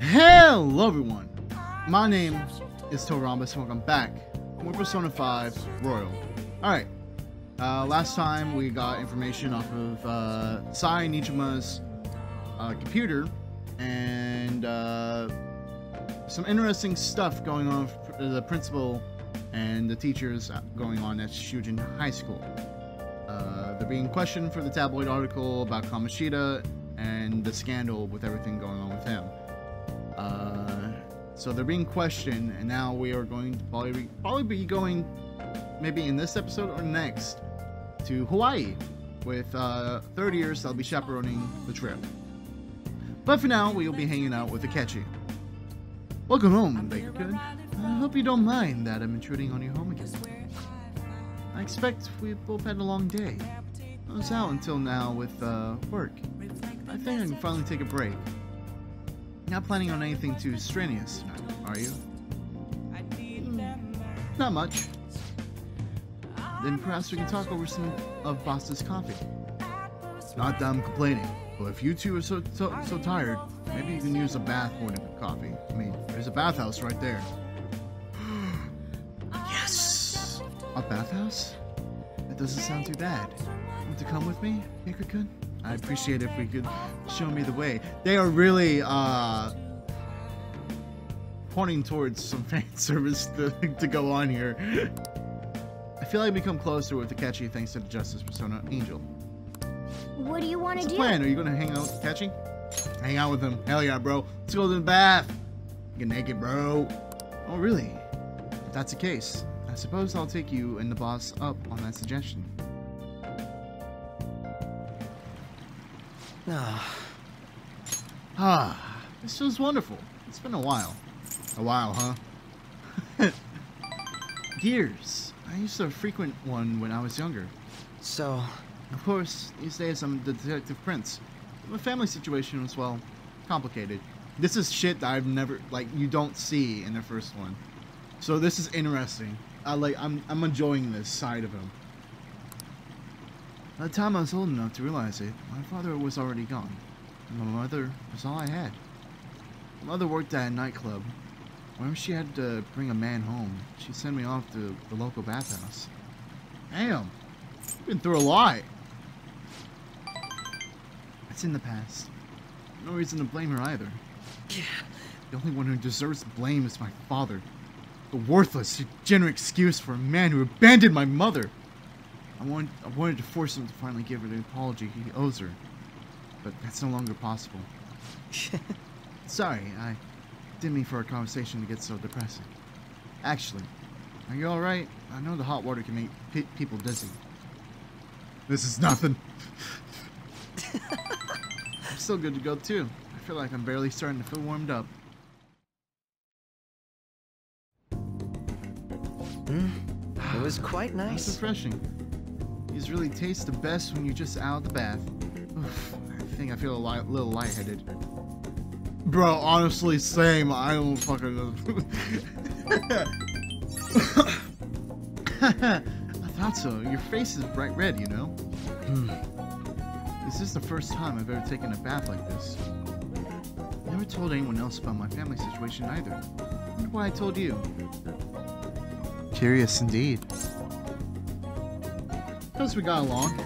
Hello everyone! My name is Torambus and welcome back with Persona 5 Royal. Alright, uh, last time we got information off of uh, Sae Niijima's uh, computer and uh, some interesting stuff going on with the principal and the teachers going on at Shujin High School. Uh, they're being questioned for the tabloid article about Kamoshida and the scandal with everything going on with him. So they're being questioned, and now we are going to probably be, probably be going, maybe in this episode or next, to Hawaii with uh, third years. I'll be chaperoning the trip. But for now, we will be hanging out with Akechi. Welcome home, Baker. I hope you don't mind that I'm intruding on your home again. I expect we've both had a long day. I was out until now with uh, work. I think I can finally take a break. Not planning on anything too strenuous tonight, are you? Hmm, not much. Then perhaps we can talk over some of Boss's coffee. Not that I'm complaining, but if you two are so, so, so tired, maybe you can use a bath than a coffee. I mean, there's a bathhouse right there. yes! A bathhouse? That doesn't sound too bad. Want to come with me, Baker-kun? I appreciate if we could show me the way. They are really uh, pointing towards some fan service to, to go on here. I feel like I become closer with Akechi thanks to the Justice Persona Angel. What do you want to do? Plan? Are you gonna hang out with Akechi? Hang out with him. Hell yeah, bro. Let's go to the bath. Get naked, bro. Oh, really? If that's the case, I suppose I'll take you and the boss up on that suggestion. Ah, Ah, this feels wonderful. It's been a while. A while, huh? Years. I used to frequent one when I was younger. so Of course, these days I'm the Detective Prince. My family situation was, well, complicated. This is shit that I've never, like, you don't see in the first one. So this is interesting. I like, I'm, I'm enjoying this side of him. By the time I was old enough to realize it, my father was already gone. And my mother was all I had. My mother worked at a nightclub. Whenever she had to bring a man home, she sent me off to the local bathhouse. Damn. You've been through a lot. It's in the past. No reason to blame her either. Yeah. The only one who deserves blame is my father. The worthless, degenerate excuse for a man who abandoned my mother. I, want, I wanted to force him to finally give her the apology he owes her. But that's no longer possible. Sorry, I didn't mean for our conversation to get so depressing. Actually, are you alright? I know the hot water can make pe- people dizzy. This is nothing. I'm still good to go too. I feel like I'm barely starting to feel warmed up. Hmm? it was quite That's nice. refreshing. These really taste the best when you're just out of the bath. Oof, I think I feel a li- little lightheaded. Bro, honestly, same. I don't fucking know. I thought so. Your face is bright red, you know? Hmm. This is the first time I've ever taken a bath like this. Never told anyone else about my family situation either. Wonder why I told you. Curious indeed. Because we got along.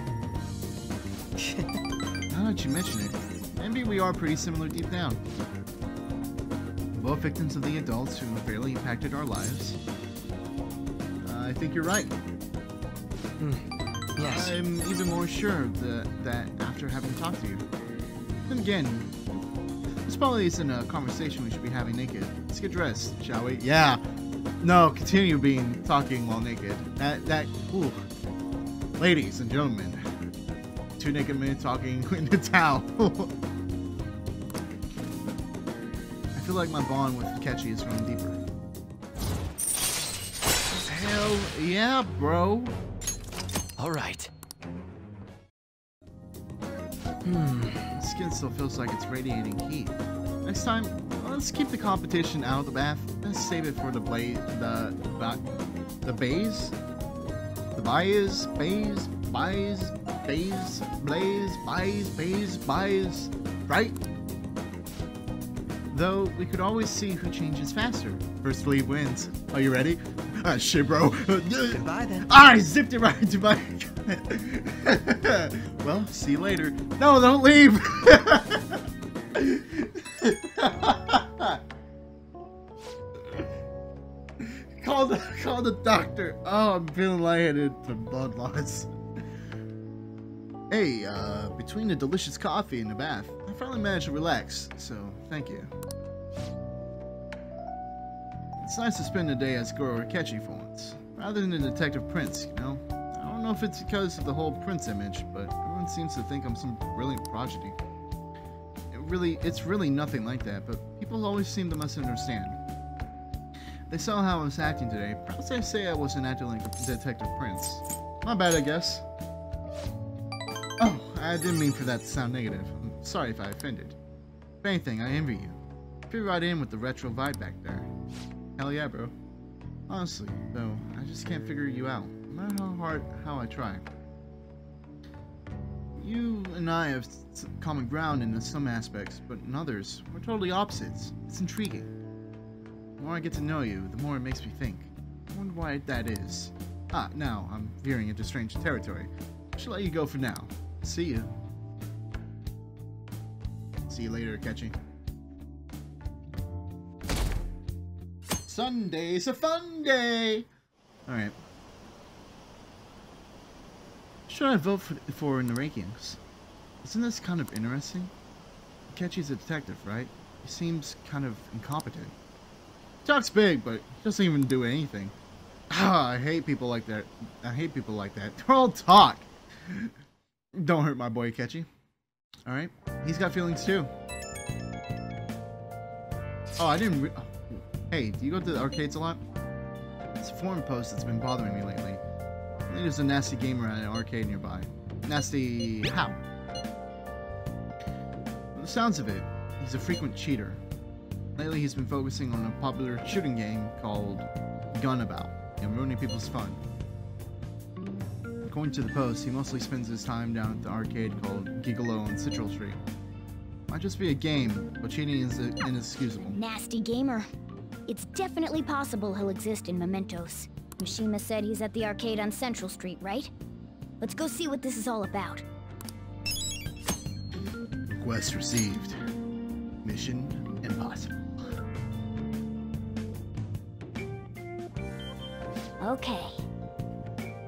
Now that you mention it, maybe we are pretty similar deep down. Both victims of the adults who barely impacted our lives. Uh, I think you're right. yes. I'm even more sure that, that after having talked to you. Then again, this probably isn't a conversation we should be having naked. Let's get dressed, shall we? Yeah. No, continue being talking while naked. That that ooh. Ladies and gentlemen, two naked men talking in the towel. I feel like my bond with Ketchy is growing deeper. Hell yeah, bro. All right. Hmm, my skin still feels like it's radiating heat. Next time, let's keep the competition out of the bath. Let's save it for the blaze, the ba- the bays, the bays, bays, bays, bays, blaze, bays, bays, bays, right? Though we could always see who changes faster. First lead wins. Are you ready? Ah, shit, bro. Goodbye then. Ah, I zipped it right into my. well, see you later. No, don't leave. the doctor. Oh, I'm feeling lightheaded from blood loss. Hey, uh, between the delicious coffee and the bath, I finally managed to relax. So, thank you. It's nice to spend the day as Goro Akechi for once, rather than the Detective Prince, you know? I don't know if it's because of the whole Prince image, but everyone seems to think I'm some brilliant prodigy. It really, it's really nothing like that, but people always seem to misunderstand. They saw how I was acting today. Perhaps they say I wasn't acting like Detective Prince. My bad, I guess. Oh, I didn't mean for that to sound negative. I'm sorry if I offended. If anything, I envy you. Fit right in with the retro vibe back there. Hell yeah, bro. Honestly, though, I just can't figure you out, no matter how hard how I try. You and I have common ground in some aspects, but in others, we're totally opposites. It's intriguing. The more I get to know you, the more it makes me think. I wonder why that is. Ah, now I'm veering into strange territory. I should let you go for now. See you. See you later, Catchy. Sunday's a fun day! Alright. Should I vote for, for in the rankings? Isn't this kind of interesting? Catchy's a detective, right? He seems kind of incompetent. Talks big, but doesn't even do anything. Ah, I hate people like that. I hate people like that. They're all talk. Don't hurt my boy Catchy. Alright. He's got feelings too. Oh, I didn't. Oh, Hey, do you go to the arcades a lot? It's a forum post that's been bothering me lately. There's a nasty gamer at an arcade nearby. Nasty how? From the sounds of it, he's a frequent cheater. Lately, he's been focusing on a popular shooting game called Gunabout and ruining people's fun. According to the post, he mostly spends his time down at the arcade called Gigolo on Central Street. Might just be a game, but cheating is inexcusable. Nasty gamer. It's definitely possible he'll exist in Mementos. Mishima said he's at the arcade on Central Street, right? Let's go see what this is all about. Request received. Mission Okay.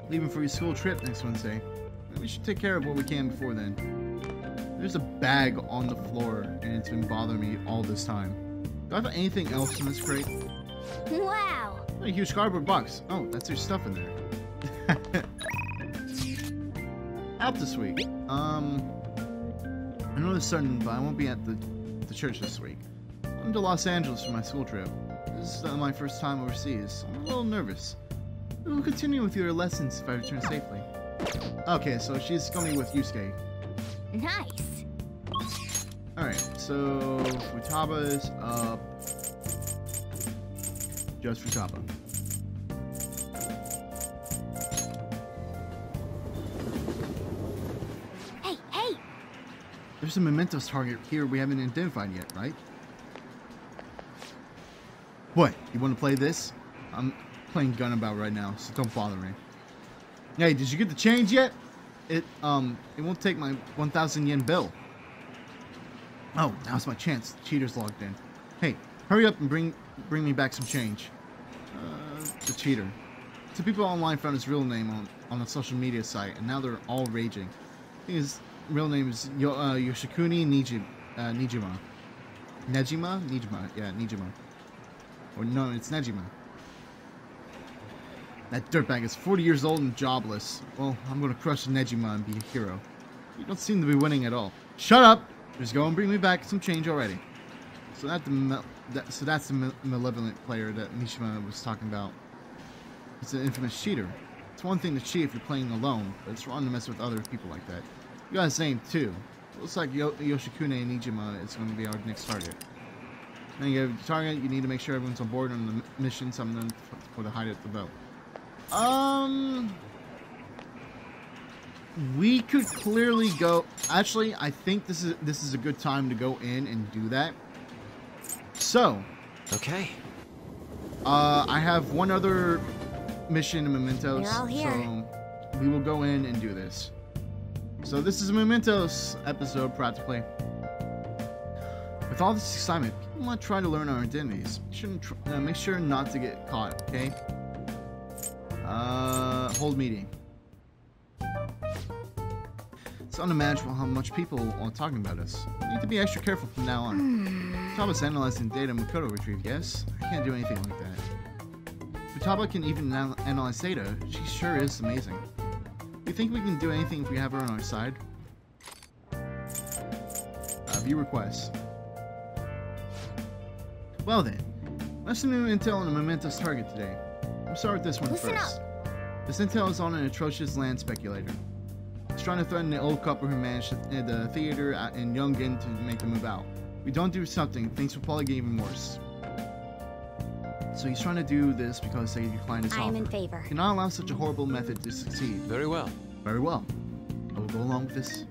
Leaving for your school trip next Wednesday. Maybe we should take care of what we can before then. There's a bag on the floor, and it's been bothering me all this time. Do I have anything else in this crate? Wow! A huge cardboard box. Oh, that's your stuff in there. Out this week. Um, I know this certain, but I won't be at the the church this week. I'm to Los Angeles for my school trip. This is uh, my first time overseas. I'm a little nervous. We'll continue with your lessons if I return safely. Okay, so she's coming with Yusuke. Nice! Alright, so Futaba is up. Just Futaba. Hey, hey! There's a Mementos target here we haven't identified yet, right? What? You want to play this? I'm playing gun about right now, so don't bother me. Hey, did you get the change yet? It um, it won't take my 1,000 yen bill. Oh, now's my chance. The cheater's logged in. Hey, hurry up and bring bring me back some change. Uh, the cheater. Two people online found his real name on on a social media site, and now they're all raging. His real name is Yo, uh, Yoshikuni Niji, uh, Nijima. Nejima? Nijima. Yeah, Nijima. Or no, it's Nejima. That dirtbag is 40 years old and jobless. Well, I'm gonna crush Nejima and be a hero. You don't seem to be winning at all. Shut up! Just go and bring me back some change already. So that the that, so that's the ma- malevolent player that Mishima was talking about. It's an infamous cheater. It's one thing to cheat if you're playing alone, but it's wrong to mess with other people like that. You got his name too. Looks like Yo- Yoshikune and Nijima is going to be our next target. Then you have target. You need to make sure everyone's on board on the mission. Something for the hide at the boat. Um, we could clearly go. Actually, I think this is this is a good time to go in and do that. So, Okay. uh, I have one other mission in Mementos. They're all here. So we will go in and do this. So this is a Mementos episode, practically. With all this excitement, people want to try to learn our identities. Shouldn't tr- uh, make sure not to get caught. Okay. Uh, hold meeting. It's unimaginable how much people are talking about us. We need to be extra careful from now on. Futaba's analyzing data Makoto retrieved, yes? I can't do anything like that. Futaba can even anal- analyze data. She sure is amazing. You think we can do anything if we have her on our side? Uh, view requests. Well then, let's some new intel on a Mementos target today. We'll start with this one Listen first. This intel is on an atrocious land speculator. He's trying to threaten the old couple who managed the- uh, the theater in Yongen to make them move out. If we don't do something, things will probably get even worse. So he's trying to do this because they declined his I offer. am in favor. Cannot allow such a horrible method to succeed. Very well. Very well. I will go along with this.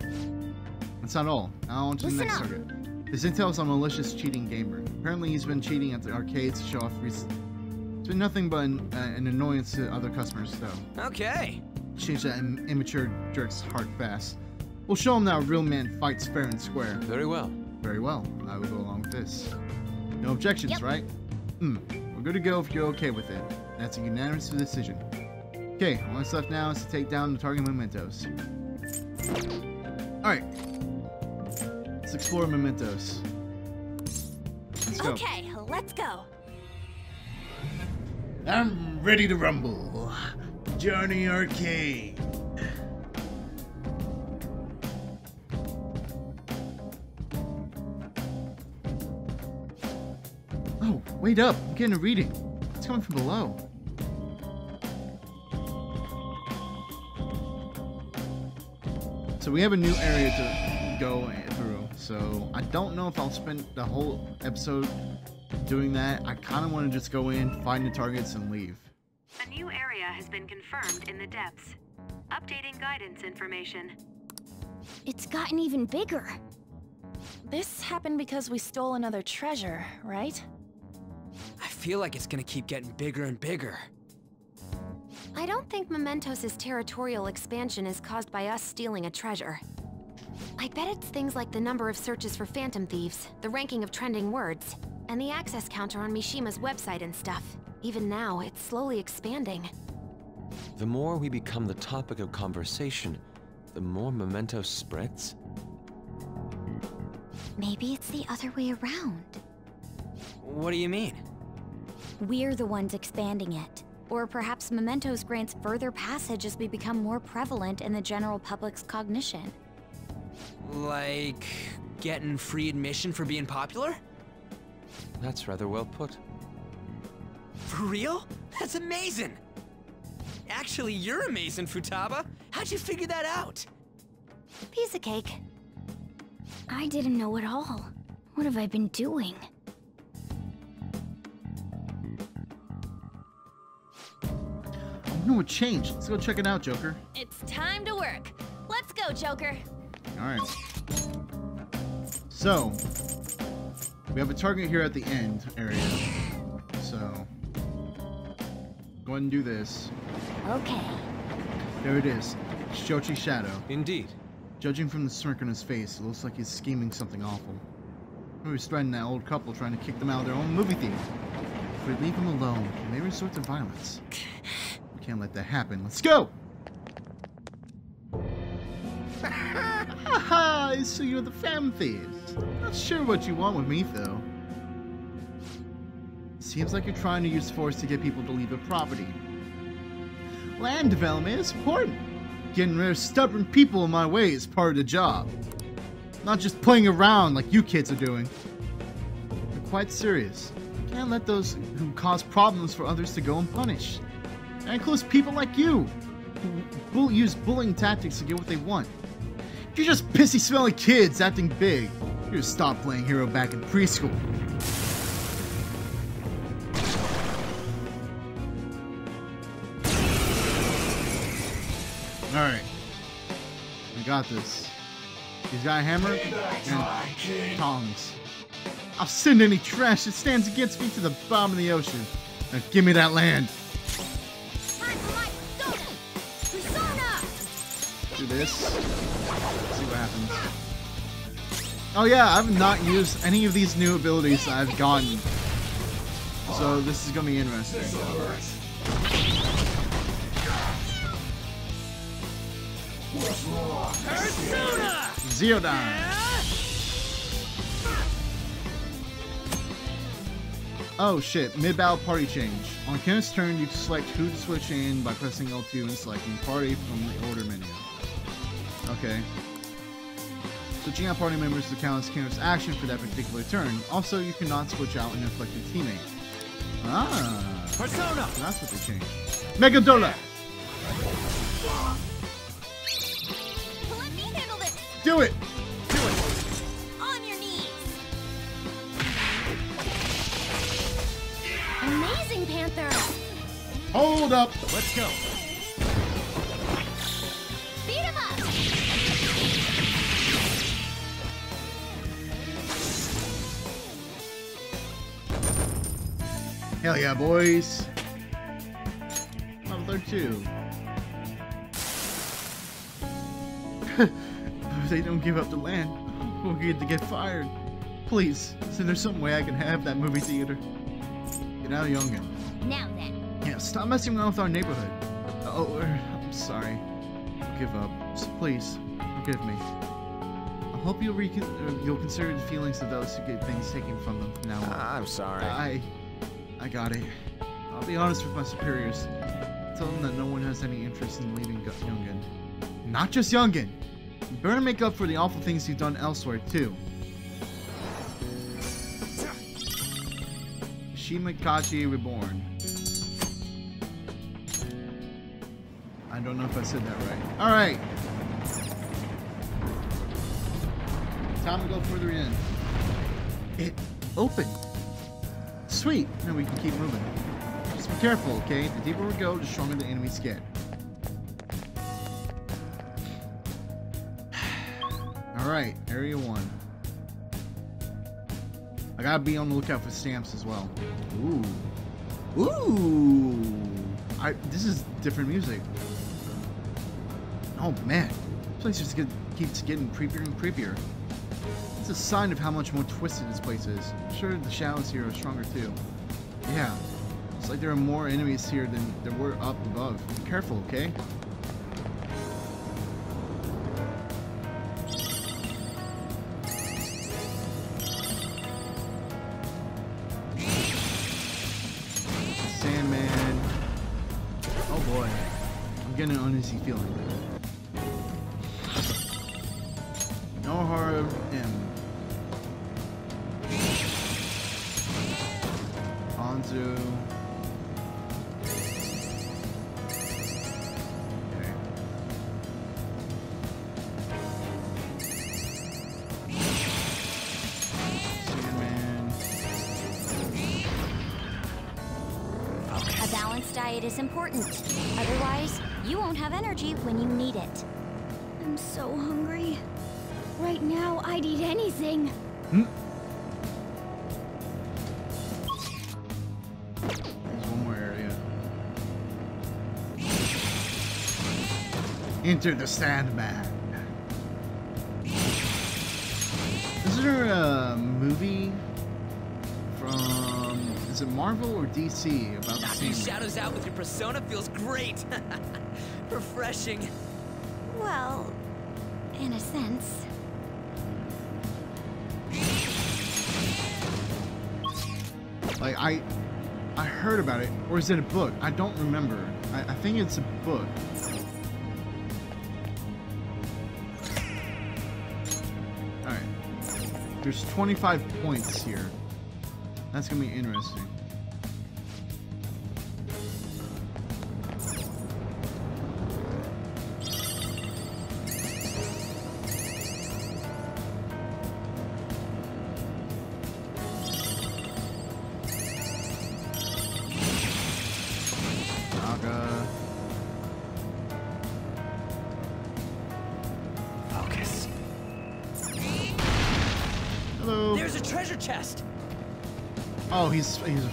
That's not all. Now on to the next up. target. This intel is on a malicious cheating gamer. Apparently he's been cheating at the arcades to show off rec- It's been nothing but an, uh, an annoyance to other customers though. Okay. Change that Im- immature jerk's heart fast. We'll show him that a real man fights fair and square. Very well. Very well. I will go along with this. No objections, Yep. right? Hmm. We're good to go if you're okay with it. That's a unanimous decision. Okay, all that's left now is to take down the target mementos. Alright. Let's explore mementos. Let's go. Okay, let's go. I'm ready to rumble. Journey Arcade. Oh, wait up. I'm getting a reading. It's coming from below. So we have a new area to go through. So I don't know if I'll spend the whole episode doing that. I kind of want to just go in, find the targets, and leave. A new area has been confirmed in the depths. Updating guidance information. It's gotten even bigger. This happened because we stole another treasure, right? I feel like it's gonna keep getting bigger and bigger. I don't think Mementos' territorial expansion is caused by us stealing a treasure. I bet it's things like the number of searches for phantom thieves, the ranking of trending words, and the access counter on Mishima's website and stuff. Even now, it's slowly expanding. The more we become the topic of conversation, the more memento spreads. Maybe it's the other way around. What do you mean? We're the ones expanding it. Or perhaps Mementos grants further passage as we become more prevalent in the general public's cognition. Like getting free admission for being popular? That's rather well put. For real? That's amazing! Actually, you're amazing, Futaba. How'd you figure that out? Piece of cake. I didn't know at all. What have I been doing? I wonder what changed. Let's go check it out, Joker. It's time to work. Let's go, Joker. Alright. So, we have a target here at the end area. So, go ahead and do this. Okay. There it is. Shochi Shadow. Indeed. Judging from the smirk on his face, it looks like he's scheming something awful. He was threatening that old couple trying to kick them out of their own movie theater. If we leave him alone, he may resort to violence. We can't let that happen. Let's go! Haha, so you're the fam thieves. Not sure what you want with me, though. Seems like you're trying to use force to get people to leave the property. Land development is important. Getting rid of stubborn people in my way is part of the job. Not just playing around like you kids are doing. We're quite serious. Can't let those who cause problems for others to go unpunished. That includes people like you, who bull- use bullying tactics to get what they want. You're just pissy smelling kids acting big. You just stop playing hero back in preschool. Alright. We got this. He's got a hammer and tongs. I'll send any trash that stands against me to the bottom of the ocean. Now give me that land. Time for my persona! Persona! Do this. Oh yeah, I've not used any of these new abilities that I've gotten. So this is gonna be interesting. Ziodyne. Oh shit, mid-battle party change. On Kenneth's turn, you select who to switch in by pressing L2 and selecting party from the order menu. Okay. Switching out party members to count as Kenneth's action for that particular turn. Also, you cannot switch out an afflicted teammate. Ah, Persona! that's what they changed. Megidola! Let me handle this! Do it! On your knees! Amazing, Panther! Hold up! Let's go. Hell yeah, boys! Level 32. if they don't give up the land, we'll get to get fired. Please, is there some way I can have that movie theater? Get out of Yongen. Now then, Yeah, stop messing around with our neighborhood. Oh, er, I'm sorry. I'll give up. Just please, forgive me. I hope you'll, recon- uh, you'll consider the feelings of those who get things taken from them now on. I'm sorry. I, I got it. I'll be honest with my superiors. Tell them that no one has any interest in leaving Yongen. Not just Yongen. You better make up for the awful things you've done elsewhere too. Shimakachi Reborn. I don't know if I said that right. All right. Time to go further in. It opened. Sweet. Now we can keep moving. Just be careful, okay? The deeper we go, the stronger the enemies get. Alright, area one. I gotta be on the lookout for stamps as well. Ooh. Ooh. I, this is different music. Oh man. This place just keeps getting creepier and creepier. It's a sign of how much more twisted this place is. I'm sure the shadows here are stronger too. Yeah. It's like there are more enemies here than there were up above. Be careful, okay? Sandman. Oh boy. I'm getting an uneasy feeling. Anzu. A balanced diet is important. Otherwise, you won't have energy when you need it. I'm so hungry. Right now, I'd eat anything. Enter the Sandman. Is there a movie from is it Marvel or DC about the Knocking shadows out with your persona feels great. Refreshing. Well, in a sense. Like I, I heard about it, or is it a book? I don't remember. I, I think it's a book. There's 25 points here. That's gonna be interesting.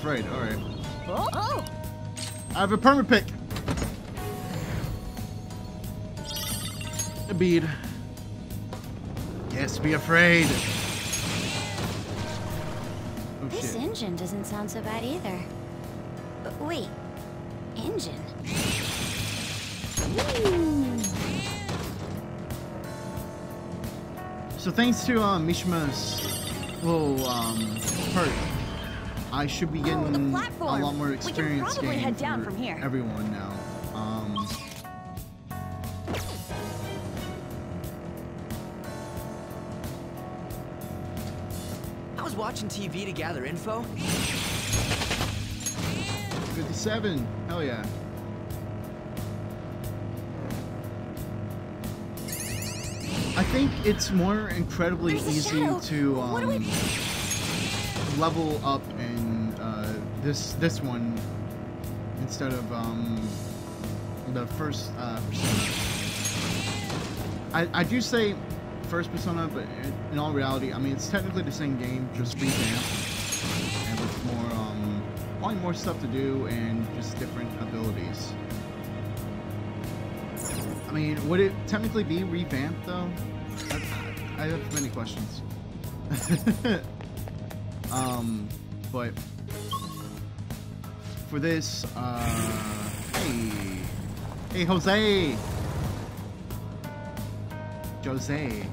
Afraid. All right. Oh, oh. I have a perma pick. A bead. Yes, be afraid. Oh This shit. engine doesn't sound so bad either. But wait, engine? So thanks to um, Mishima's little um, perk, I should be Oh, getting the a lot more We can experience probably head down from here. everyone now. Um, I was watching TV to gather info. 57. Hell yeah. I think it's more incredibly easy to What do we- um, level up in this this one instead of um, the first uh, persona. I, I do say first persona, but in, in all reality, I mean it's technically the same game, just revamped and with more um, probably more stuff to do and just different abilities. I mean, would it technically be revamped though? I, I have many questions. um, but for this, uh, hey, hey, Jose, Jose.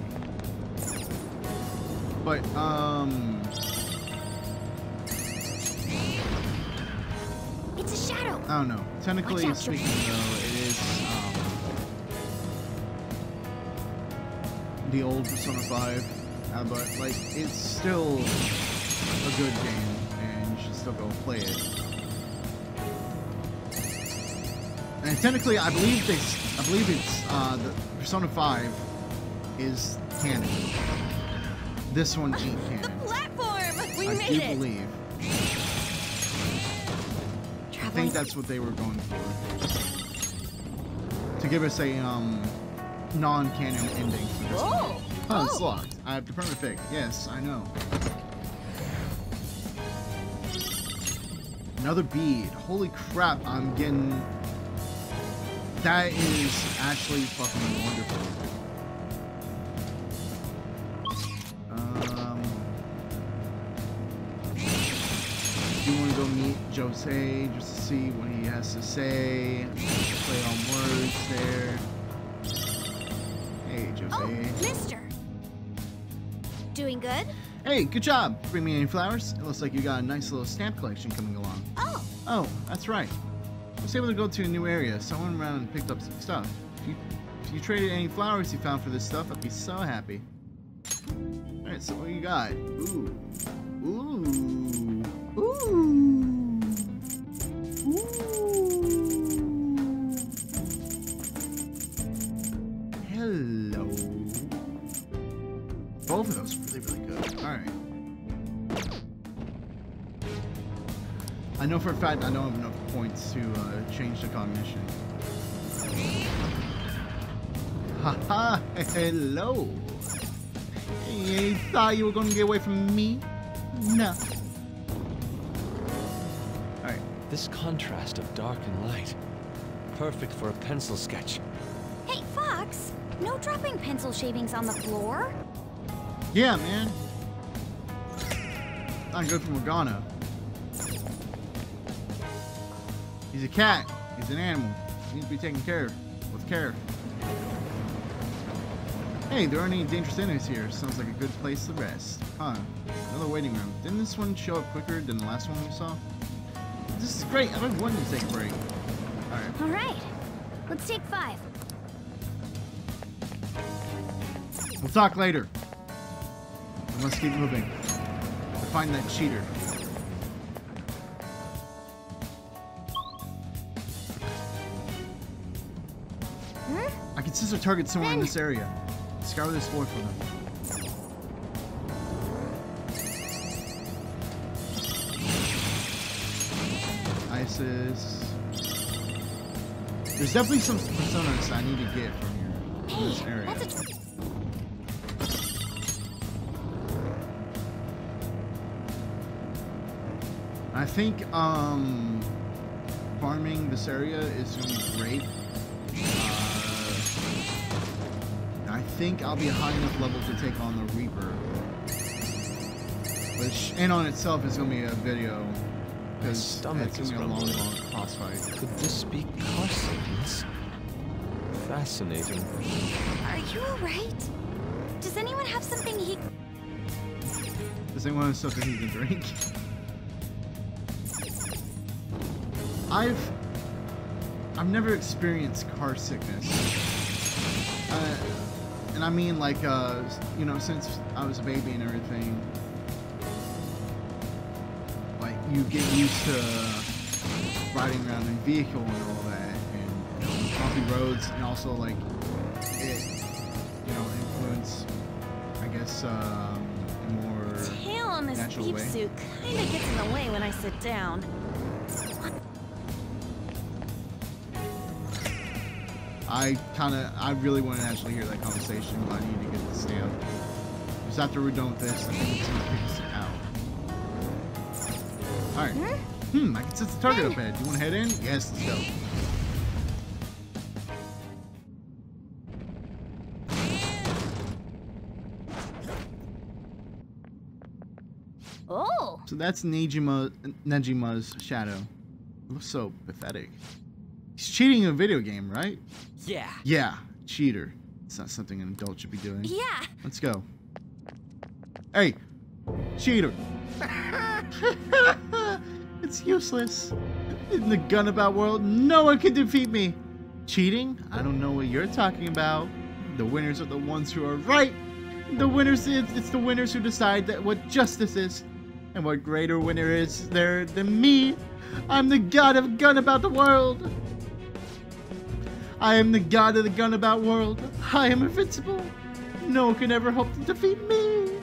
But um, It's a shadow. I don't know. Technically out, speaking, though, it is um, the old Persona 5, uh, but like it's still a good game, and you should still go play it. And technically, I believe this. I believe it's uh, the Persona 5 is canon. This one ain't The canon. platform! We I made do it! believe. I think that's what they were going for. To give us a um non-canon ending for this. one. Whoa! Oh, it's Oh. locked. I have the permit pick. Yes, I know. Another bead. Holy crap, I'm getting... That is actually fucking wonderful. Um... Do you want to go meet Jose just to see what he has to say? Play on words there. Hey, Jose. Oh, mister! Doing good? Hey, good job. Bring me any flowers? It looks like you got a nice little stamp collection coming along. Oh, Oh, that's right. I was able to go to a new area, so I went around and picked up some stuff. If you, if you traded any flowers you found for this stuff, I'd be so happy. Alright, so what you got? Ooh. Ooh. Ooh. Know for a fact I don't have enough points to uh, change the cognition. Haha, hello. You thought you were gonna get away from me? No. Alright, This contrast of dark and light. Perfect for a pencil sketch. hey, Fox! No dropping pencil shavings on the floor. yeah, man. Not good for Morgana. He's a cat. He's an animal. He needs to be taken care of with care. Hey, there aren't any dangerous enemies here. Sounds like a good place to rest. Huh. Another waiting room. Didn't this one show up quicker than the last one we saw? This is great. I've been wanting to take a break. Alright. All right, let's take five. We'll talk later. And let's keep moving. To find that cheater. I can sense a target somewhere in this area. Scour this floor for them. Isis. There's definitely some personas I need to get from here. From this area. I think um, farming this area is going to be great. Think I'll be a high enough level to take on the Reaper. Which, in on itself, is going to be a video. Because it's stomach going to be a long, long boss fight. Could this be Carson's? Fascinating. Are you alright? Does anyone have something he... Does anyone have something he can drink? I've I've never experienced car sickness, and I mean like uh, you know since I was a baby and everything. Like you get used to riding around in a vehicle and all that, and you know, bumpy roads, and also like it, you know, influence. I guess um, a more Tail on this Natural way. suit kinda gets in the way when I sit down. I kind of, I really want to actually hear that conversation, but I need to get the stamp. Just after we're done with this, I think it's to pick us out. Alright. Hmm, I can set the target up ahead. Do you want to head in? Yes, let's go. Oh! So that's Nejima, Nejima's shadow. looks so pathetic. Cheating in a video game, right? Yeah. Yeah, cheater. It's not something an adult should be doing. Yeah! Let's go. Hey, cheater. it's useless. In the Gunabout world, no one can defeat me. Cheating? I don't know what you're talking about. The winners are the ones who are right. The winners, it's, it's the winners who decide that what justice is. And what greater winner is there than me? I'm the god of gun about the world. I am the god of the Gunabout world. I am invincible. No one can ever hope to defeat me.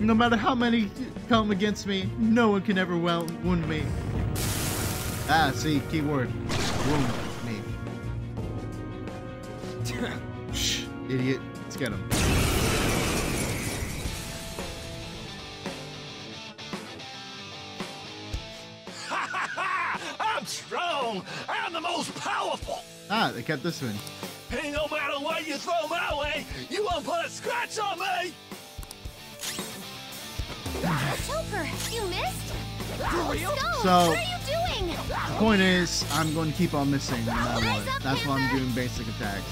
No matter how many come against me, no one can ever well wound me. Ah, see, keyword. Wound me. Shh, idiot. Let's get him. Powerful. Ah, they kept this one. Hey, no matter what you throw my way, you won't put a scratch on me. Joker, you missed? For real? Stone, So- what are you doing? The point is, I'm going to keep on missing no matter what. up, That's why I'm doing basic attacks.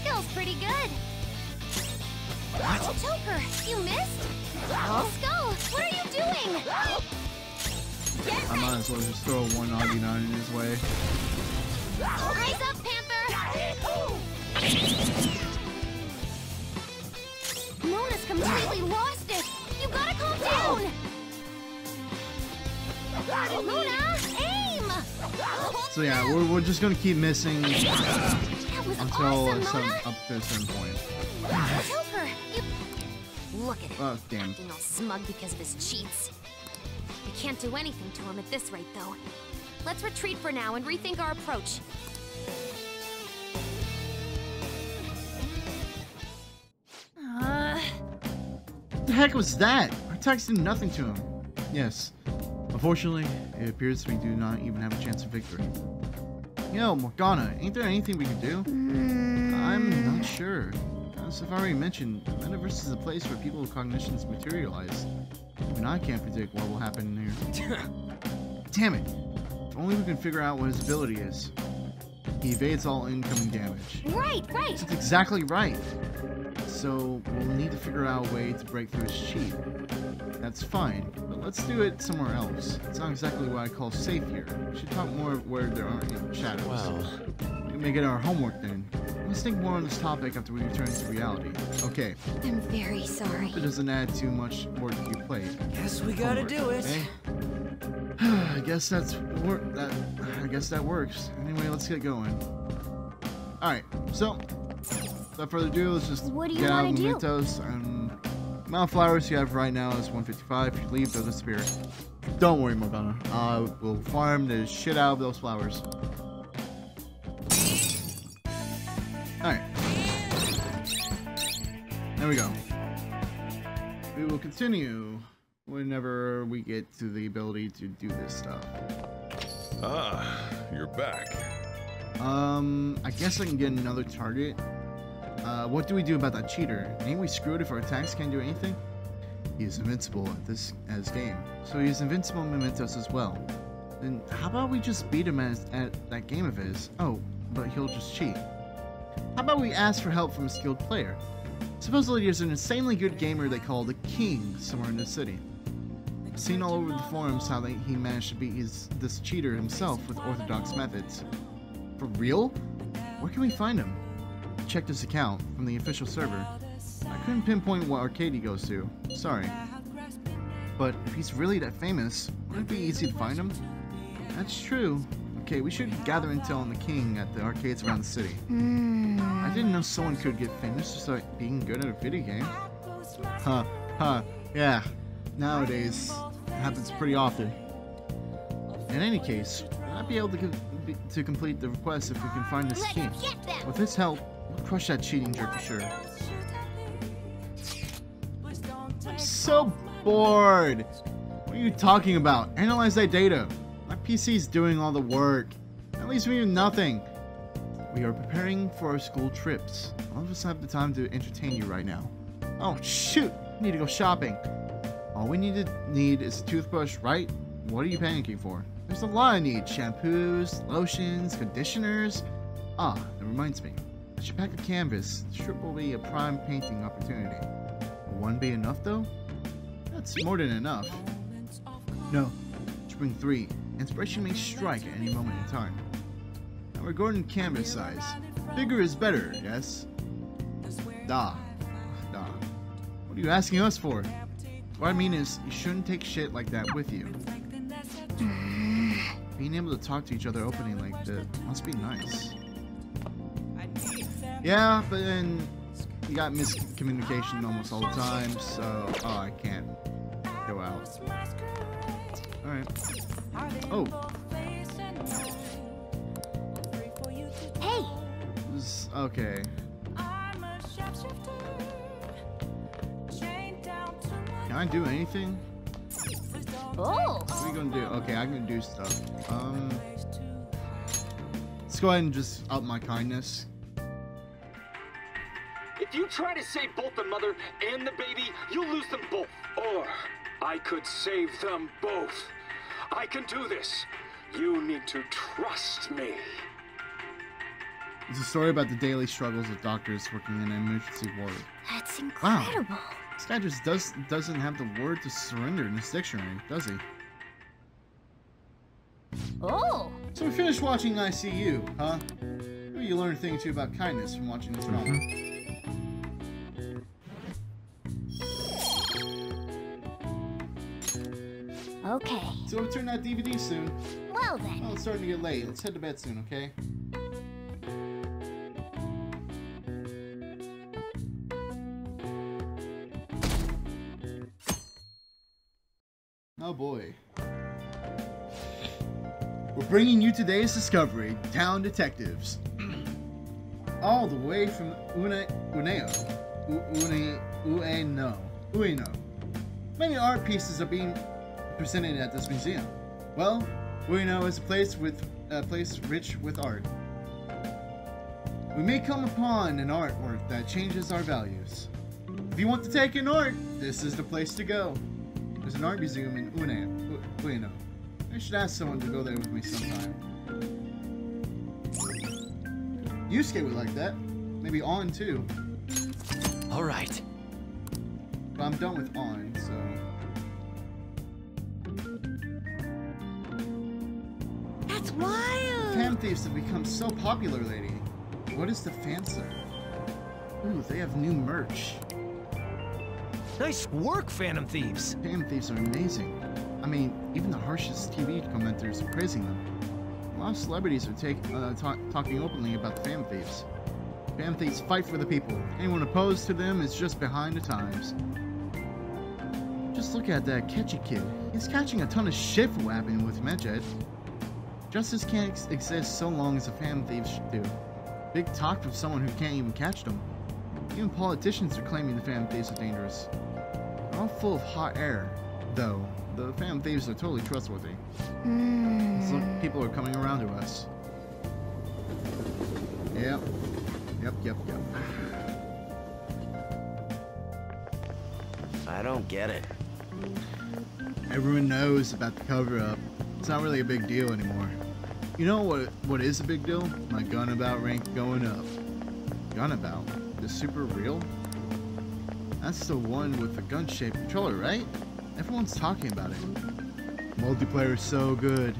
Skill's pretty good. Joker, you missed? Skull, what are you doing? Get I might as well just throw 199 in his way. Eyes up, Panther! Mona's completely lost it! You gotta calm down! Mona, aim! So yeah, we're, we're just going to keep missing was until awesome, some, um, up to a certain point. Joker, you... Look at him, Oh, damn. acting all smug because of his cheats. We can't do anything to him at this rate, though. Let's retreat for now and rethink our approach. Uh, the heck was that? Our attacks did nothing to him. Yes. Unfortunately, it appears we do not even have a chance of victory. Yo, Morgana, ain't there anything we can do? I'm not sure. As I've already mentioned, the metaverse is a place where people's cognitions materialize. Even I can't predict what will happen here. Damn it! If only we can figure out what his ability is. He evades all incoming damage. Right, right! That's exactly right. So we'll need to figure out a way to break through his cheat. That's fine, but let's do it somewhere else. It's not exactly what I call safe here. We should talk more where there aren't any shadows. Well, we can make it our homework then. Let's think more on this topic after we return to reality. Okay, I'm very sorry. it doesn't add too much work to your plate. Guess we gotta Homework, do it. okay? I guess that's work. That I guess that works. Anyway, let's get going. All right. So, without further ado, let's just What do you get out do? mementos. And amount of flowers you have right now is 155. If you leave, they'll disappear. Don't worry, Morgana. I will farm the shit out of those flowers. All right. There we go. We will continue whenever we get to the ability to do this stuff. Ah, you're back. Um, I guess I can get another target. Uh, what do we do about that cheater? Ain't we screwed if our attacks can't do anything? He is invincible at this as game, so he is invincible in Mementos as well. Then how about we just beat him as, at that game of his? Oh, but he'll just cheat. How about we ask for help from a skilled player? Supposedly there's an insanely good gamer they call the King somewhere in the city. Seen all over the forums how they, he managed to beat his, this cheater himself with orthodox methods. For real? Where can we find him? Check this account from the official server. I couldn't pinpoint what arcade he goes to. Sorry. But if he's really that famous, wouldn't it be easy to find him? That's true. Okay, we should gather intel on the king at the arcades around the city. Hmm. I didn't know someone could get famous just by being good at a video game. Huh, huh, yeah. Nowadays, it happens pretty often. In any case, I'd be able to, co- be- to complete the request if we can find this king. With his help, we'll crush that cheating jerk for sure. I'm so bored! What are you talking about? Analyze that data. My PC's doing all the work. At least we with nothing. We are preparing for our school trips. None of us have the time to entertain you right now. Oh shoot! I need to go shopping. All we need to need is a toothbrush, right? What are you panicking for? There's a lot I need. Shampoos, lotions, conditioners. Ah, that reminds me. I should pack a canvas. Trip will be a prime painting opportunity. Will one be enough though? That's more than enough. No. Should bring three. Inspiration may strike at any moment in time. Now we're regarding canvas size. Bigger is better, yes? Da. Da. What are you asking us for? What I mean is, you shouldn't take shit like that with you. Being able to talk to each other openly like that must be nice. Yeah, but then you got miscommunication almost all the time, so oh, I can't go out. All right. Oh, Hey, this- okay. Can I do anything? oh, What are you gonna do? Okay, I can do stuff. Um, let's go ahead and just up my kindness. If you try to save both the mother and the baby, you'll lose them both. Or I could save them both. I can do this. You need to trust me. It's a story about the daily struggles of doctors working in an emergency ward. that's incredible. This guy just does doesn't have the word to surrender in his dictionary, does he? Oh, So we finished watching ICU, huh? Maybe you learned a thing or two about kindness from watching this drama. Mm-hmm. okay. So return that DVD soon. Well then. Well, it's starting to get late. Let's head to bed soon, okay? Boy. We're bringing you today's discovery, Town Detectives. All the way from Une Uneo. U- Une Ueno. Ueno. Many art pieces are being presented at this museum. Well, Ueno is a place with a place rich with art. We may come upon an artwork that changes our values. If you want to take an art, this is the place to go. There's an art museum in Une, U- Ueno. I should ask someone to go there with me sometime. Yusuke would like that. Maybe Ann too. All right. But I'm done with Ann, so. That's wild. Fan thieves have become so popular lately. What is the fan site? Ooh, they have new merch. Nice work, Phantom Thieves. Phantom thieves are amazing. I mean, even the harshest TV commenters are praising them. A lot of celebrities are take, uh, talk, talking openly about the Phantom thieves. Phantom thieves fight for the people. Anyone opposed to them is just behind the times. Just look at that catchy kid. He's catching a ton of shit for wapping with Medjed. Justice can't ex- exist so long as the Phantom thieves do. Big talk from someone who can't even catch them. Even politicians are claiming the Phantom thieves are dangerous. They're all full of hot air. though. The Phantom Thieves are totally trustworthy. Hmm. So people are coming around to us. Yep. Yep, yep, yep. I don't get it. Everyone knows about the cover-up. It's not really a big deal anymore. You know what what is a big deal? My Gunabout rank going up. Gunabout? The super real? That's the one with the gun-shaped controller, right? Everyone's talking about it. Multiplayer is so good.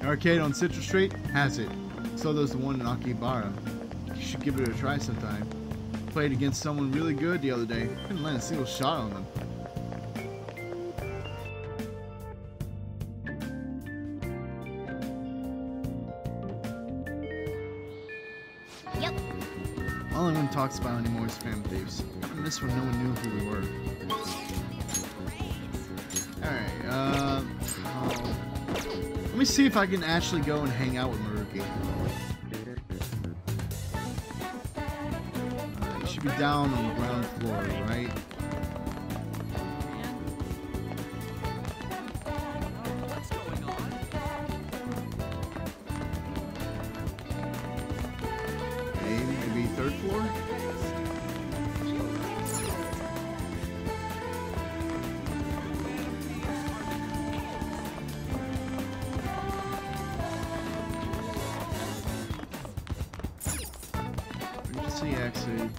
The arcade on Citrus Street has it. So does the one in Akihabara. You should give it a try sometime. Played against someone really good the other day. Couldn't land a single shot on them. Talks about anymore is Phantom Thieves. In this one, no one knew who we were. Alright, uh... Let me see if I can actually go and hang out with Maruki. Uh, you should be down on the ground floor, right? Courtyard.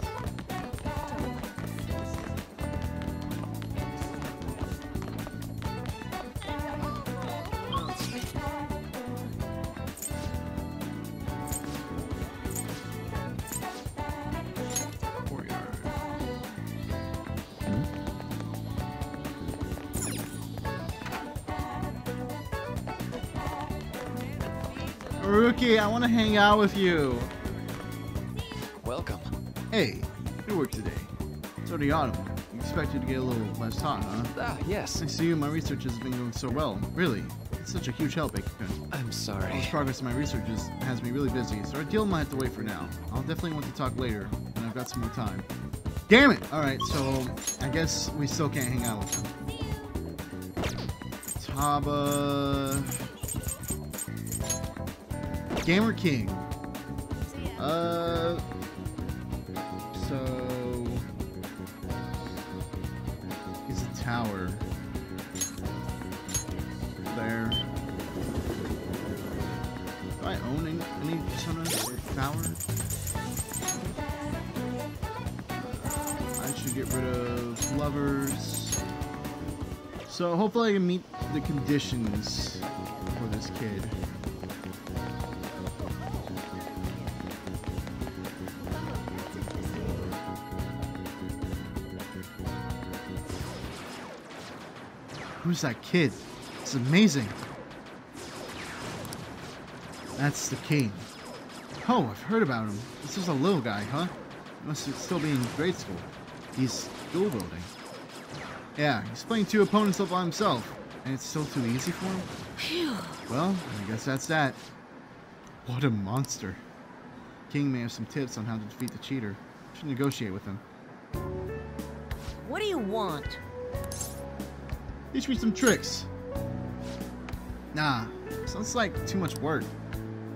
Rookie, I want to hang out with you. Already autumn. You expected to get a little less hot, huh? Ah, yes. I see you, my research has been going so well. Really, it's such a huge help. I'm All sorry. this progress in my research is, has me really busy, so our deal might have to wait for now. I'll definitely want to talk later, when I've got some more time. Damn it! Alright, so I guess we still can't hang out with him. Taba... Gamer King. Conditions for this kid. Who's that kid? It's amazing. That's the king. Oh, I've heard about him. This is a little guy, huh? Must still be in grade school. He's dual building. Yeah, he's playing two opponents up by himself. And it's still too easy for him? Well, I guess that's that. What a monster. King may have some tips on how to defeat the cheater. Should negotiate with him. What do you want? Teach me some tricks. Nah, sounds like too much work.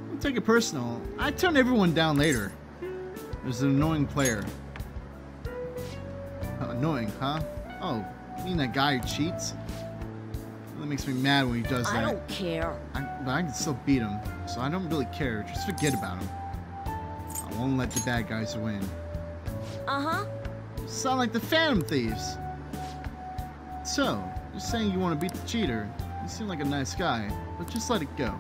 Don't take it personal. I turn everyone down later. There's an annoying player. Uh, annoying, huh? Oh, you mean that guy who cheats? That makes me mad when he does that. I don't care. I, but I can still beat him, so I don't really care. Just forget about him. I won't let the bad guys win. Uh-huh. Sound like the Phantom Thieves. So, you're saying you want to beat the cheater. You seem like a nice guy, but just let it go.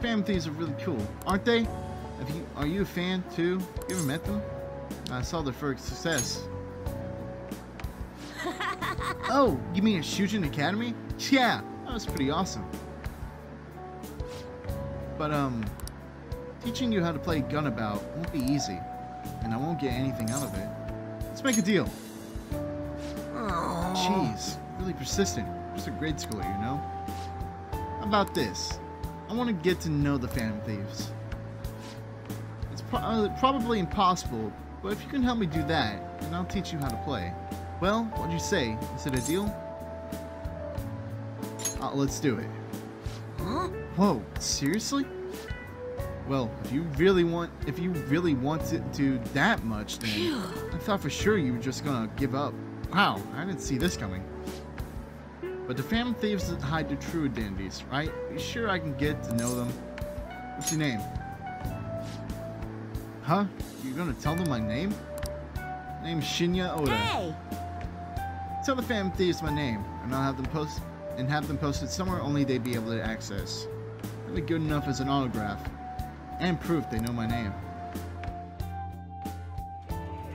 Phantom Thieves are really cool, aren't they? Have you, are you a fan too? You ever met them? I saw their first success. Oh, you mean at Shujin Academy? Yeah, that was pretty awesome. But um, teaching you how to play Gunabout won't be easy, and I won't get anything out of it. Let's make a deal. Jeez, really persistent. Just a grade schooler, you know? How about this? I want to get to know the Phantom Thieves. It's pro- uh, probably impossible, but if you can help me do that, then I'll teach you how to play. Well, what'd you say? Is it a deal? Uh, let's do it. Huh? Whoa, seriously? Well, if you really want, if you really want it to do that much, then I thought for sure you were just gonna give up. Wow, I didn't see this coming. But the Phantom Thieves hide the true identities, right? You sure I can get to know them? What's your name? Huh? You're gonna tell them my name? Name's Shinya Oda. Hey! Tell the Phantom Thieves my name, and I'll have them post and have them posted somewhere only they'd be able to access. That'd be good enough as an autograph, and proof they know my name.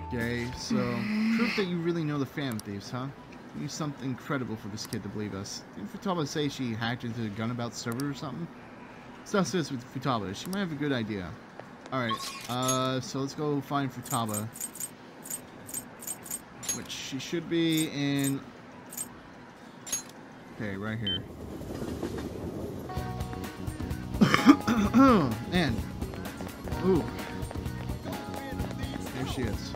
Okay, so proof that you really know the Phantom Thieves, huh? Need something incredible for this kid to believe us. Didn't Futaba say she hacked into the Gunabout server or something? Stuff this with Futaba. She might have a good idea. Alright, uh, so let's go find Futaba. Which she should be in... Okay, right here. Man. Ooh. There she is.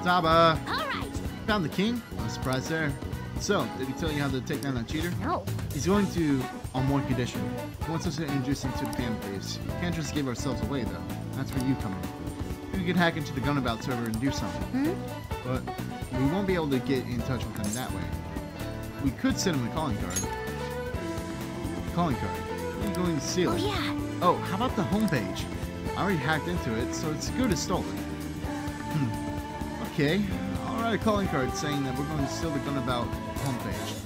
Futaba! Alright! Found the king? No surprise there. So, did he tell you how to take down that cheater? No. He's going to on one condition. He wants us to introduce him to the fan base. We can't just give ourselves away though. That's where you come in. We could hack into the Gunabout server and do something. But we won't be able to get in touch with him that way. We could send him a calling card. Calling card. Are you going to steal Oh, yeah. Oh, how about the homepage? I already hacked into it, so it's good as stolen. Hmm. Okay, I'll write a calling card saying that we're going to steal the Gunabout homepage.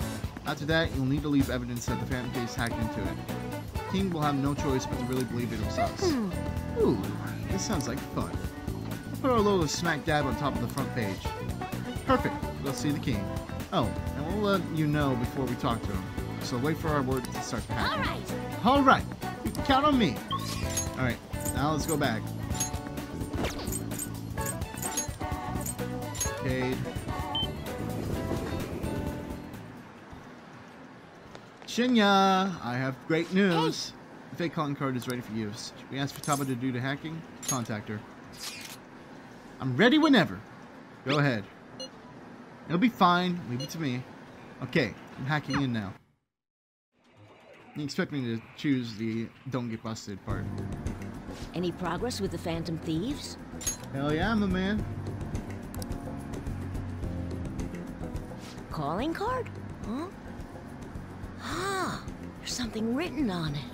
After that, you'll need to leave evidence that the Phantom Thieves hacked into it. King will have no choice but to really believe it was us. Ooh, this sounds like fun. Put our logo smack dab on top of the front page. Perfect. We'll see the king. Oh, and we'll let you know before we talk to him. So wait for our word to start hacking. Alright! All right. You can count on me. All right. Now let's go back. Cade. Shinya, I have great news. The fake calling card is ready for use. Should we ask Futaba to do the hacking? Contact her. I'm ready whenever. Go ahead. It'll be fine. Leave it to me. Okay, I'm hacking in now. You expect me to choose the don't get busted part. Any progress with the Phantom Thieves? Hell yeah, my man. Calling card? Huh? Ah, there's something written on it.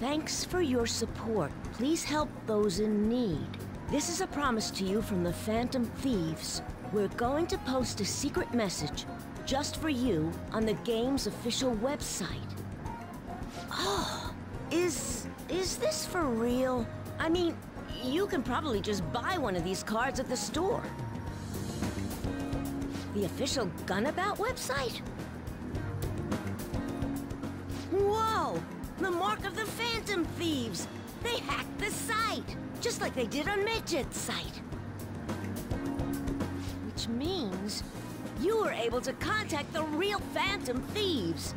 Thanks for your support. Please help those in need. This is a promise to you from the Phantom Thieves. We're going to post a secret message just for you on the game's official website. Oh, is is this for real? I mean, you can probably just buy one of these cards at the store. The official Gunabout website? Whoa! The mark of the Phantom Thieves! They hacked the site! Just like they did on Medjed's site. Which means you were able to contact the real Phantom Thieves.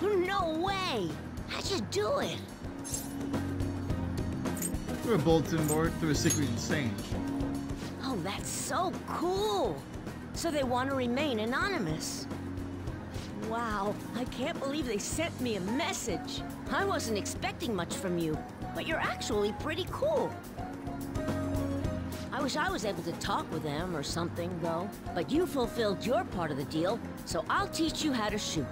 No way! How'd you do it? Through a bulletin board, through a secret exchange. Oh, that's so cool! So they want to remain anonymous. Wow, I can't believe they sent me a message. I wasn't expecting much from you, but you're actually pretty cool. I wish I was able to talk with them or something, though. But you fulfilled your part of the deal, so I'll teach you how to shoot.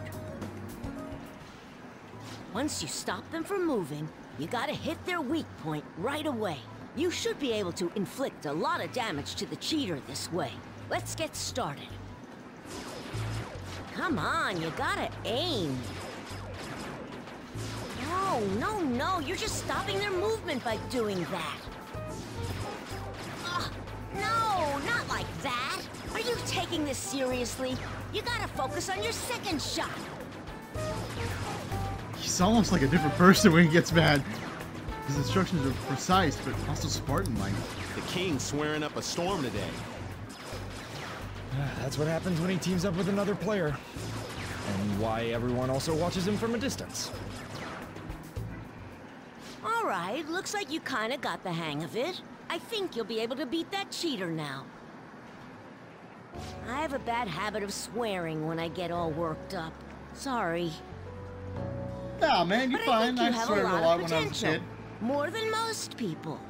Once you stop them from moving, you gotta hit their weak point right away. You should be able to inflict a lot of damage to the cheater this way. Let's get started. Come on, you gotta aim. No, no, no, you're just stopping their movement by doing that. Not like that. Are you taking this seriously? You gotta focus on your second shot. He's almost like a different person when he gets mad. His instructions are precise, but also Spartan-like. The king swearing up a storm today. Ah, that's what happens when he teams up with another player. And why everyone also watches him from a distance. All right, looks like you kinda got the hang of it. I think you'll be able to beat that cheater now. I have a bad habit of swearing when I get all worked up. Sorry. Nah, man, you're but fine. I, I, you swear a a lot, lot when I was a kid. More than most people.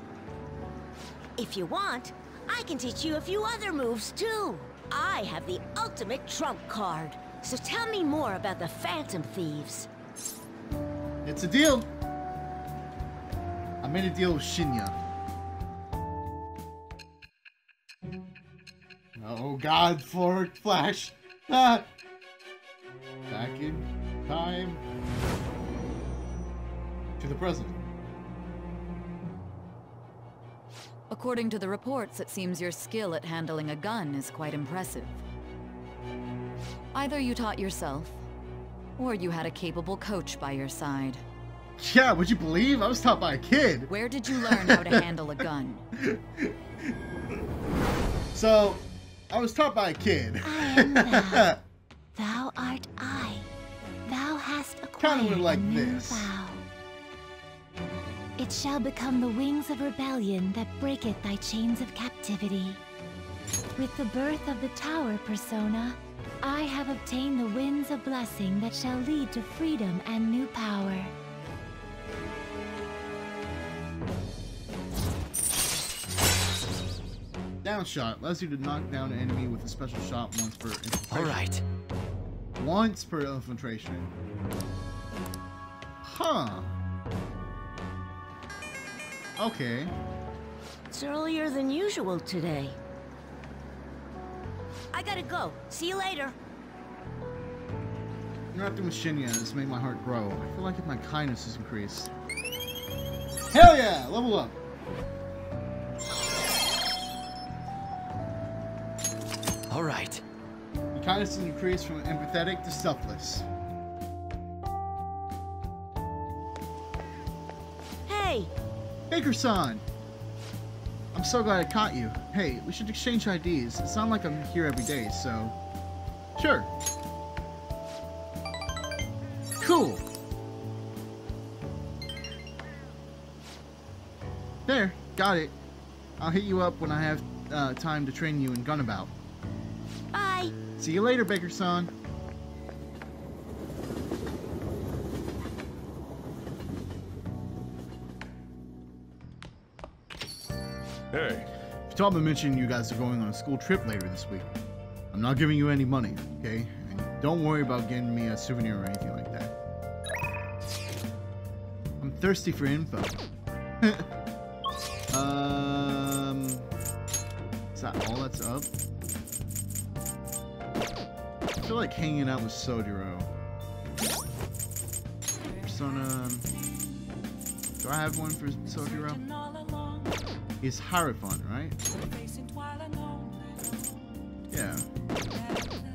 If you want, I can teach you a few other moves too. I have the ultimate trump card. So tell me more about the Phantom Thieves. It's a deal. I made a deal with Shinya. Oh god, forward flash. Ah. Back in time. To the present. According to the reports, it seems your skill at handling a gun is quite impressive. Either you taught yourself, or you had a capable coach by your side. Yeah, would you believe? I was taught by a kid. Where did you learn how to handle a gun? So, I was taught by a kid. I am thou. thou art I. Thou hast acquired Kinda went like a new this. vow. It shall become the wings of rebellion that breaketh thy chains of captivity. With the birth of the tower persona, I have obtained the winds of blessing that shall lead to freedom and new power. Down shot allows you to knock down an enemy with a special shot once per infiltration. All right. Once per infiltration. Huh. Okay. It's earlier than usual today. I gotta go. See you later. Interacting with Shinya has made my heart grow. I feel like if my kindness is increased. Hell yeah! Level up! All right. Your kindness is increased from empathetic to selfless. Hey! Baker-san! I'm so glad I caught you. Hey, we should exchange IDs. It's not like I'm here every day, so... Sure. Cool. There, got it. I'll hit you up when I have uh, time to train you in Gunabout. Bye! See you later, Baker-san. Hey, Futaba mentioned you guys are going on a school trip later this week. I'm not giving you any money, okay? And don't worry about getting me a souvenir or anything like that. I'm thirsty for info. um, is that all that's up? I feel like hanging out with Sojiro. Persona. Do I have one for Sojiro? He's Hierophant, right? Yeah.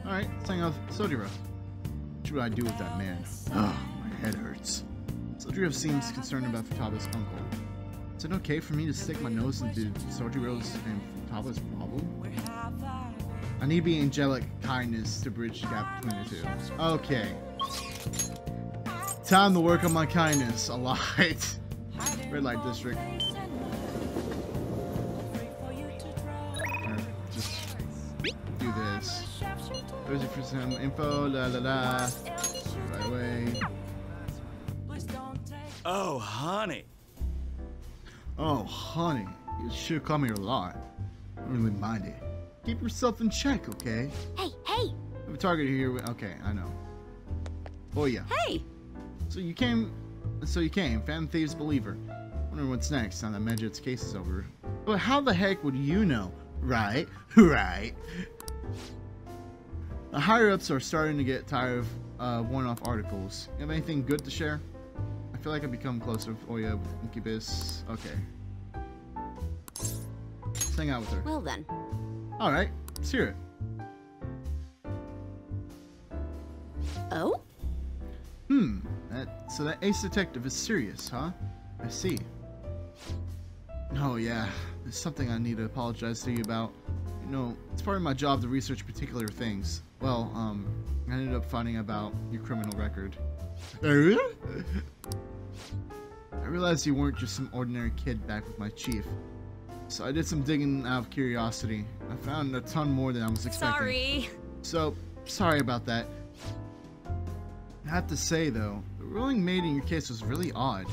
Alright, let's hang out with Sojiro. What should I do with that man? Oh, my head hurts. Sojiro seems concerned about Futaba's uncle. Is it okay for me to stick my nose into Sojiro's and Futaba's? I need to be angelic kindness to bridge the gap between the two. Okay. Time to work on my kindness a lot. Red light district. Just do this. For some info? La la la. Right away. Oh, honey. Oh, honey. You should come here a lot. I don't really mind it. Keep yourself in check, okay? Hey, hey! I have a target here. Okay, I know. Oh yeah. Hey! So you came. So you came. Phantom Thieves Believer. Wonder what's next now that Medjed's case is over. But how the heck would you know? Right? right. The higher ups are starting to get tired of uh, one-off articles. You have anything good to share? I feel like I've become closer with Ohya with Incubus. Okay. Let's hang out with her. Well then. Alright, let's hear it. Oh? Hmm. That, so that ace detective is serious, huh? I see. Oh yeah, there's something I need to apologize to you about. You know, it's part of my job to research particular things. Well, um, I ended up finding about your criminal record. I realized you weren't just some ordinary kid back with my chief. So I did some digging out of curiosity. I found a ton more than I was expecting. Sorry. So, sorry about that. I have to say though, the ruling made in your case was really odd.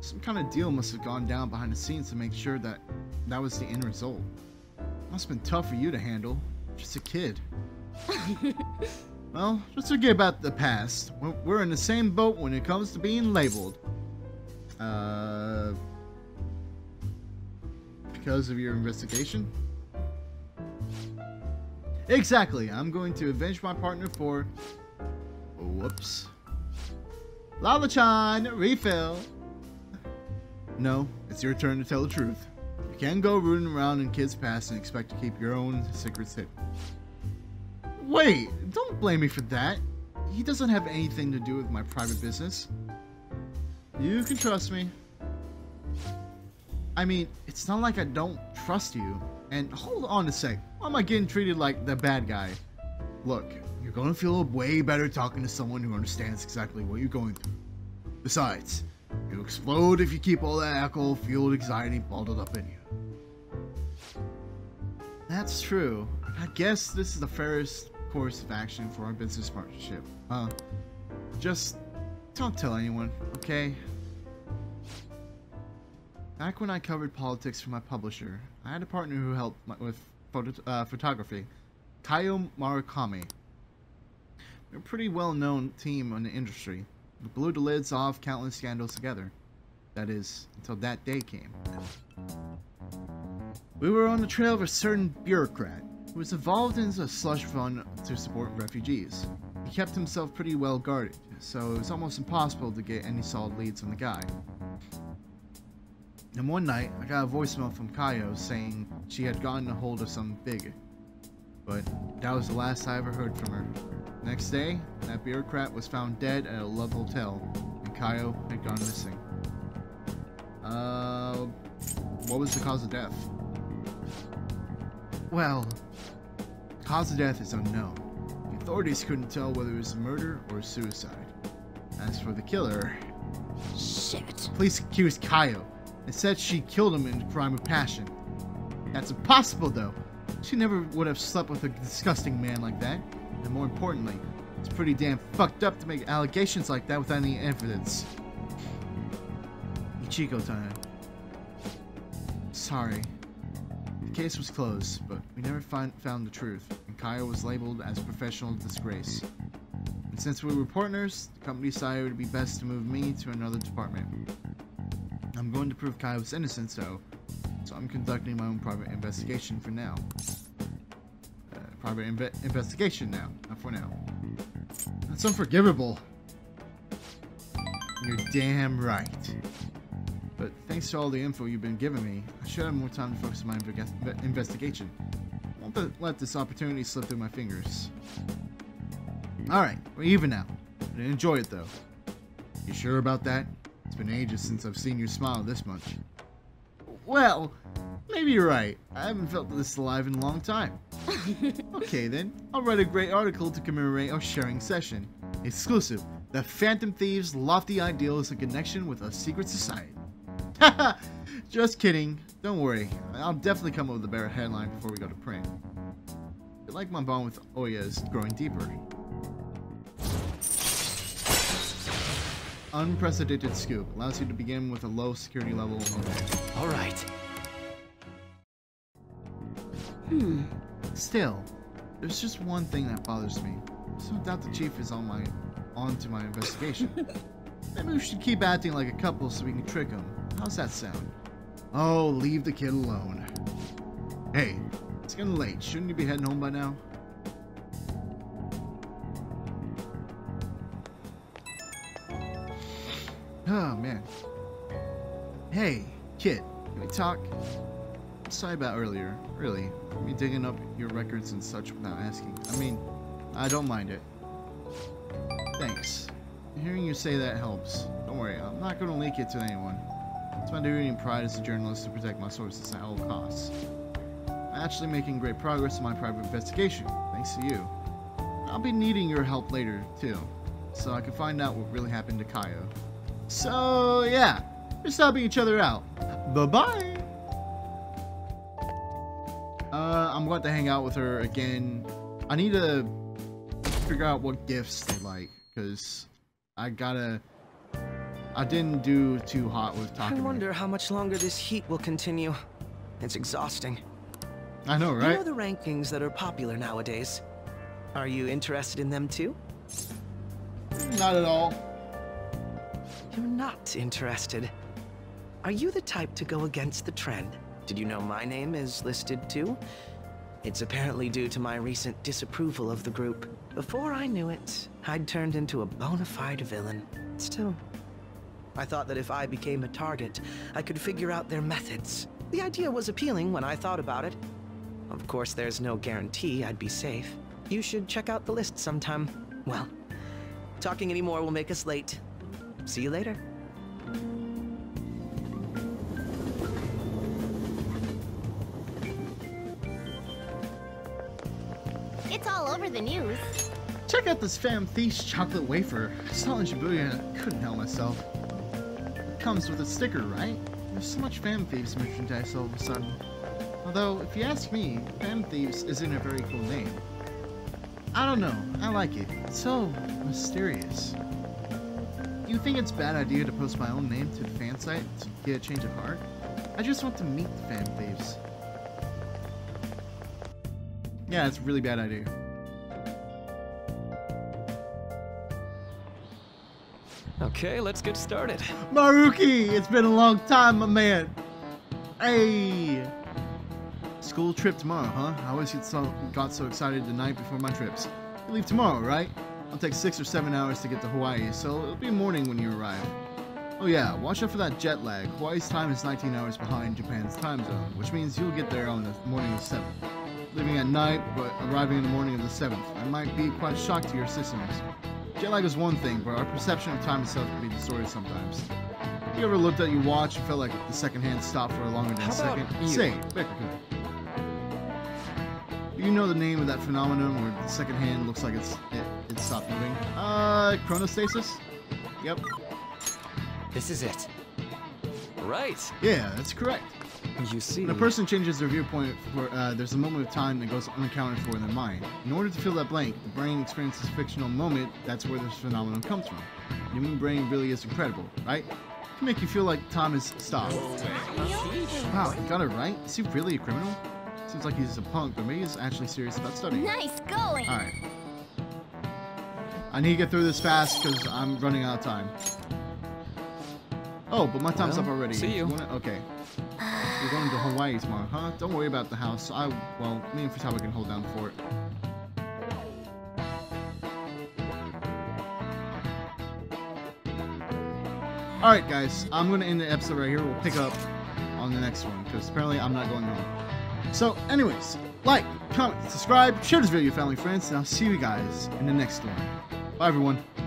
Some kind of deal must have gone down behind the scenes to make sure that that was the end result. Must have been tough for you to handle. Just a kid. well, let's forget about the past. We're in the same boat when it comes to being labeled. Uh, because of your investigation? Exactly. I'm going to avenge my partner for. Whoops. Lala-chan, refill. No, it's your turn to tell the truth. You can't go rooting around in kids' past and expect to keep your own secrets hidden. Wait, don't blame me for that. He doesn't have anything to do with my private business. You can trust me. I mean, it's not like I don't trust you. And hold on a sec. Why am I getting treated like the bad guy? Look, you're gonna feel way better talking to someone who understands exactly what you're going through. Besides, you'll explode if you keep all that alcohol-fueled anxiety bottled up in you. That's true. I guess this is the fairest course of action for our business partnership. Uh, just don't tell anyone, okay? Back when I covered politics for my publisher, I had a partner who helped my, with photo, uh, photography, Kayo Murakami. We're a pretty well-known team in the industry. We blew the lids off countless scandals together. That is, until that day came. We were on the trail of a certain bureaucrat who was involved in a slush fund to support refugees. He kept himself pretty well guarded, so it was almost impossible to get any solid leads on the guy. And one night, I got a voicemail from Kayo saying she had gotten a hold of some big. But that was the last I ever heard from her. Next day, that bureaucrat was found dead at a Love Hotel, and Kayo had gone missing. Uh, what was the cause of death? Well, cause of death is unknown. The authorities couldn't tell whether it was a murder or suicide. As for the killer, Shit. police accused Kayo and said she killed him in a crime of passion. That's impossible, though. She never would have slept with a disgusting man like that. And more importantly, it's pretty damn fucked up to make allegations like that without any evidence. Ichigo time. Sorry. The case was closed, but we never find, found the truth, and Kayo was labeled as professional disgrace. And since we were partners, the company decided it would be best to move me to another department. I'm going to prove Kayo's innocence, though, so I'm conducting my own private investigation for now. Uh, private inve investigation now, not for now. That's unforgivable. You're damn right. But thanks to all the info you've been giving me, I should have more time to focus on my inve- investigation. Won't let this opportunity slip through my fingers. Alright, we're even now. I enjoy it though. You sure about that? It's been ages since I've seen you smile this much. Well, maybe you're right. I haven't felt this alive in a long time. okay then, I'll write a great article to commemorate our sharing session. Exclusive. The Phantom Thieves' lofty ideal is a connection with a secret society. Haha! Just kidding. Don't worry. I'll definitely come up with a better headline before we go to print. Feel like my bond with Ohya is growing deeper. Unprecedented scoop. Allows you to begin with a low security level. Okay. Alright. Hmm. Still, there's just one thing that bothers me. So doubt the chief is on my onto my investigation. Maybe we should keep acting like a couple so we can trick him. How's that sound? Oh, leave the kid alone. Hey, it's getting late. Shouldn't you be heading home by now? Oh, man. Hey, kid, can we talk? Sorry about earlier, really. Me digging up your records and such without asking. I mean, I don't mind it. Thanks. Hearing you say that helps. Don't worry, I'm not going to leak it to anyone. It's my duty and pride as a journalist to protect my sources at all costs. I'm actually making great progress in my private investigation, thanks to you. I'll be needing your help later, too, so I can find out what really happened to Kayo. So, yeah, we're stopping each other out. Bye-bye! Uh, I'm going to hang out with her again. I need to figure out what gifts they like, because I gotta... I didn't do too hot with I wonder how much longer this heat will continue. It's exhausting. I know, right? You know the rankings that are popular nowadays? Are you interested in them too? Not at all. You're not interested. Are you the type to go against the trend? Did you know my name is listed too? It's apparently due to my recent disapproval of the group. Before I knew it, I'd turned into a bona fide villain. Still, I thought that if I became a target, I could figure out their methods. The idea was appealing when I thought about it. Of course, there's no guarantee I'd be safe. You should check out the list sometime. Well, talking anymore will make us late. See you later. It's all over the news. Check out this Fam Thief's chocolate wafer. Saw in Shibuya and I couldn't help myself. It comes with a sticker, right? There's so much Fam Thieves merchandise all of a sudden. Although, if you ask me, Fam Thieves isn't a very cool name. I don't know, I like it. It's so mysterious. You think it's a bad idea to post my own name to the fan site to get a change of heart? I just want to meet the Fam Thieves. Yeah, it's a really bad idea. Okay, let's get started. Maruki, it's been a long time, my man. Hey. School trip tomorrow, huh? I always get so, got so excited the night before my trips. You leave tomorrow, right? I'll take six or seven hours to get to Hawaii, so it'll be morning when you arrive. Oh yeah, watch out for that jet lag. Hawaii's time is 19 hours behind Japan's time zone, which means you'll get there on the morning of the 7th. Leaving at night, but arriving in the morning of the 7th. I might be quite shocked to your systems. Jet lag is one thing, but our perception of time itself can be distorted sometimes. You ever looked at your watch and felt like the second hand stopped for longer than How a second? you? Say. Do you know the name of that phenomenon where the second hand looks like it's it, it stopped moving? Uh, chronostasis? Yep. This is it. Right. Yeah, that's correct. You see. When a person changes their viewpoint, for, uh, there's a moment of time that goes unaccounted for in their mind. In order to fill that blank, the brain experiences a fictional moment. That's where this phenomenon comes from. The human brain really is incredible, right? It can make you feel like time has stopped. Wow, you got it right. Is he really a criminal? Seems like he's a punk, but maybe he's actually serious about studying. Nice going. All right. I need to get through this fast because I'm running out of time. Oh, but my time's Well, up already. see you. wanna- okay. You're going to Hawaii tomorrow, huh? Don't worry about the house. I, well, me and Futaba can hold down the fort. Alright, guys. I'm going to end the episode right here. We'll pick up on the next one, because apparently I'm not going home. So, anyways, like, comment, subscribe, share this video with your family and friends, and I'll see you guys in the next one. Bye, everyone.